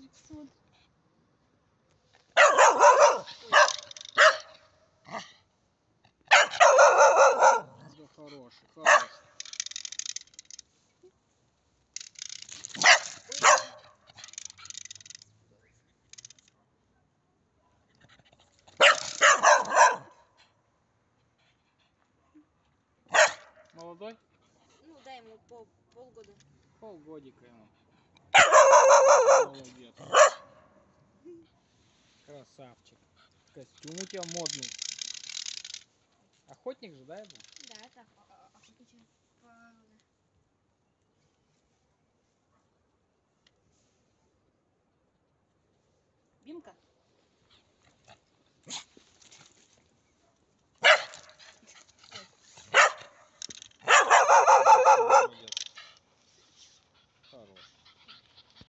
300. Да хороший, хороший. Молодой? Ну, дай ему пол, полгода. Полгодика ему. Молодец. Красавчик. Костюм у тебя модный. Охотник же, да, это? Да, это охотничья порода. Бимка? Молодец. Хорош.